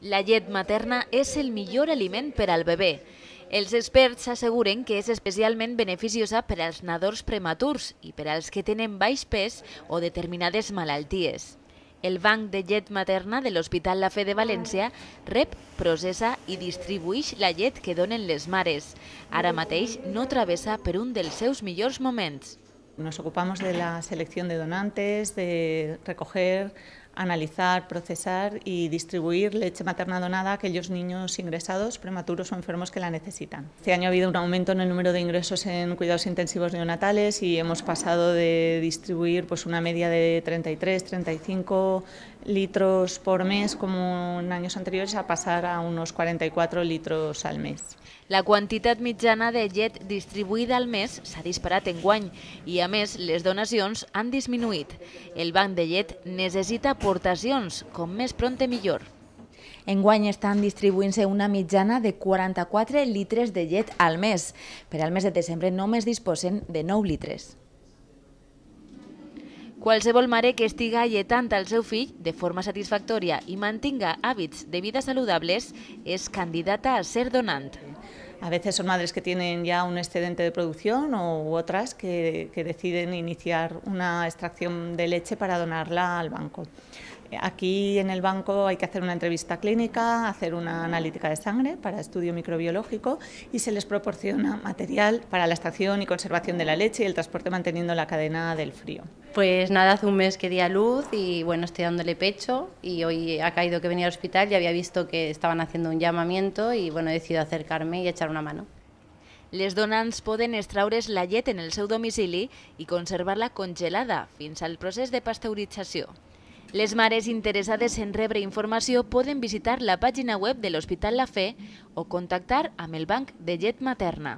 La llet materna és el millor aliment per al bebè. Els experts asseguren que és especialment beneficiosa per als nadors prematurs i per als que tenen baix pes o determinades malalties. El Banc de Llet Materna de l'Hospital La Fe de València rep, processa i distribueix la llet que donen les mares. Ara mateix no travessa per un dels seus millors moments. Nos ocupamos de la selección de donantes, de recoger, analizar, procesar y distribuir leche materna donada a aquellos niños ingresados, prematuros o enfermos que la necesitan. Este año ha habido un aumento en el número de ingresos en cuidados intensivos neonatales y hemos pasado de distribuir pues, una media de 33, 35 litros por mes como en años anteriores a pasar a unos 44 litros al mes. La quantitat mitjana de llet distribuïda al mes s'ha disparat en guany i, a més, les donacions han disminuït. El banc de llet necessita aportacions, com més pronte millor. Enguany estan distribuint-se una mitjana de 44 litres de llet al mes. Per al mes de desembre només disposen de 9 litres. Qualsevol mare que estiga alletant al seu fill de forma satisfactòria i mantinga hàbits de vida saludables és candidata a ser donant. A veces son madres que tienen ya un excedente de producción u otras que deciden iniciar una extracción de leche para donarla al banco. Aquí en el banco hay que hacer una entrevista clínica, hacer una analítica de sangre para estudio microbiológico y se les proporciona material para la extracción y conservación de la leche y el transporte manteniendo la cadena del frío. Pues nada, hace un mes que di a luz y bueno, estoy dándole pecho y hoy ha caído que venía al hospital y había visto que estaban haciendo un llamamiento y bueno, he decidido acercarme y echar una mano. Les donants poden extraure's la llet en el seu domicili i conservar-la congelada fins al procés de pasteurització. Les mares interessades en rebre informació poden visitar la pàgina web de l'Hospital La Fe o contactar amb el Banc de Llet Materna.